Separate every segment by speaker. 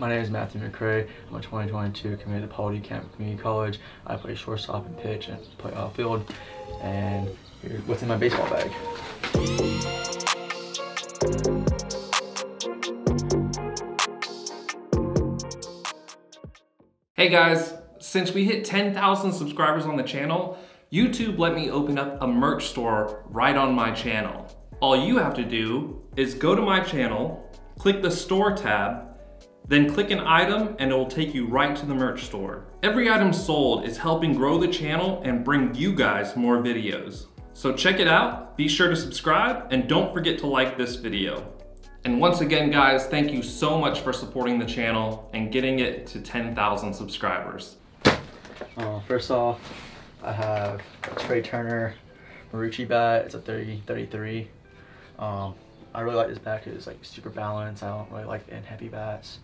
Speaker 1: My name is Matthew McCray. I'm a 2022 committed to Paul D. Camp Community College. I play shortstop and pitch and play outfield. And here's what's in my baseball bag.
Speaker 2: Hey guys, since we hit 10,000 subscribers on the channel, YouTube let me open up a merch store right on my channel. All you have to do is go to my channel, click the store tab, then click an item and it will take you right to the merch store. Every item sold is helping grow the channel and bring you guys more videos. So check it out, be sure to subscribe, and don't forget to like this video. And once again, guys, thank you so much for supporting the channel and getting it to 10,000 subscribers.
Speaker 1: Uh, first off, I have Trea Turner Marucci bat. It's a 30, 33. Um, I really like this bat because it's like super balanced. I don't really like the heavy bats.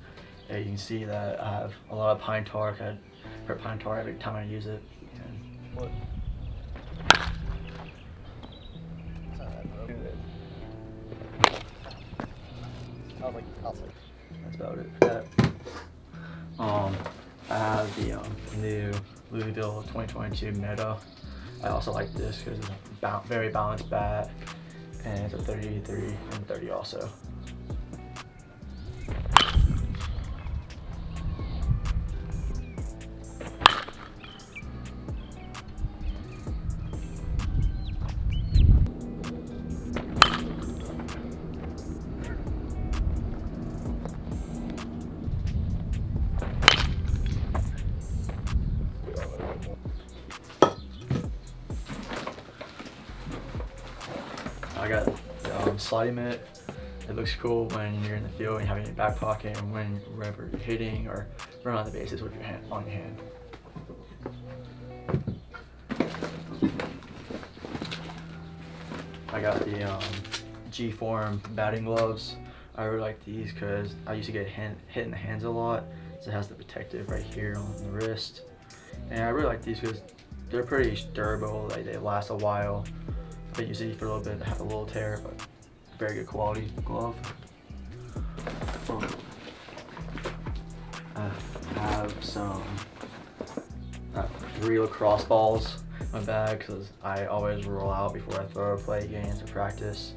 Speaker 1: Yeah, you can see that I have a lot of pine tar. I put pine tar every time I use it. And look. That's about it for that. Um, I have the um, new Louisville 2022 Meta. I also like this because it's a ba very balanced bat and it's a 33 and 30 also. I got um, sliding mitt. It looks cool when you're in the field and have it in your back pocket and when wherever you're hitting or run on the bases with your hand on your hand. I got the um, G-Form batting gloves. I really like these because I used to get hand, hit in the hands a lot. So it has the protective right here on the wrist. And I really like these because they're pretty durable. Like they last a while. They use it for a little bit, have a little tear, but very good quality glove. I have some uh, three lacrosse balls in my bag because I always roll out before I throw, play games, or practice.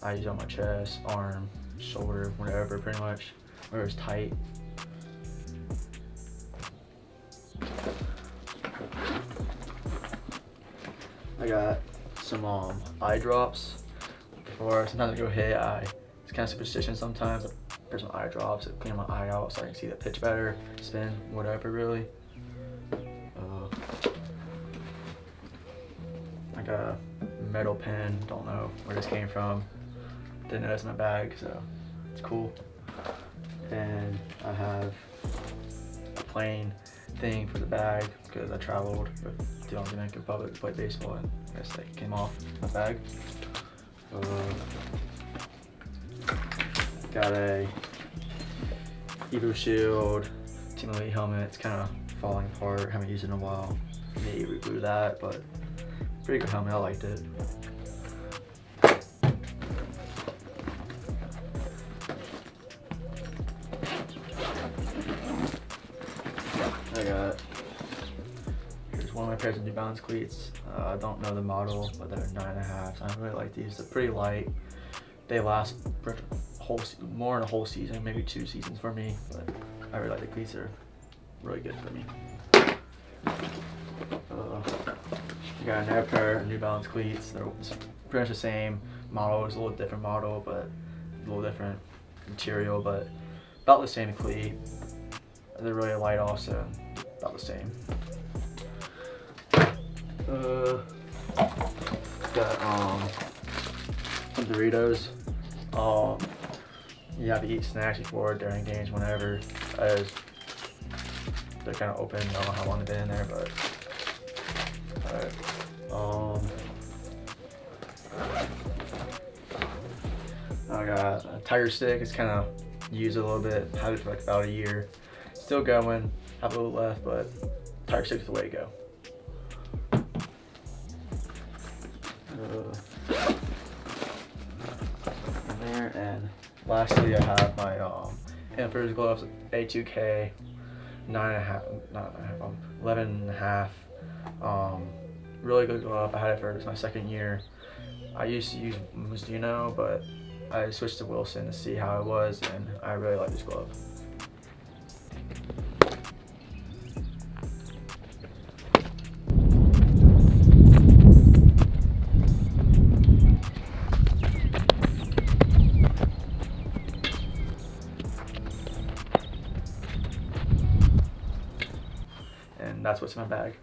Speaker 1: I use on my chest, arm, shoulder, whatever, pretty much, where it's tight. I got some um, eye drops before. Sometimes I go hit I it's kind of superstition sometimes. I put some eye drops to clean my eye out so I can see the pitch better spin whatever really. Uh, I got a metal pen don't know where this came from. Didn't notice in my bag so it's cool. And I have a plain thing for the bag because I traveled with the Dominican Republic to play baseball and I guess that came off my bag. Uh, got a Evo Shield Team Elite helmet. It's kind of falling apart. Haven't used it in a while. Maybe reglue that, but pretty good helmet. I liked it. I got here's one of my pairs of New Balance cleats. Uh, I don't know the model, but they're nine and a half. I really like these. They're pretty light. They last whole more than a whole season, maybe two seasons for me. But I really like the cleats. They're really good for me. Uh, got another pair of New Balance cleats. They're pretty much the same model. It's a little different model, but a little different material, but about the same cleat. They're really light also, about the same. Uh, got um, some Doritos. Um, you have to eat snacks before, during games, whenever. As they're kind of open. I don't know how long they've been in there, but alright. Um, I got a Tiger Stick. It's kind of used a little bit. Had it for like about a year. Still going. Have a little left, but Tiger Stick's the way to go. Uh, there and lastly, I have my um, his gloves, A2K, nine and a half, not nine and a half, um, 11 and a half. Um, really good glove. I had it for my second year. I used to use Mizuno, but I switched to Wilson to see how it was, and I really like this glove. And that's what's in my bag.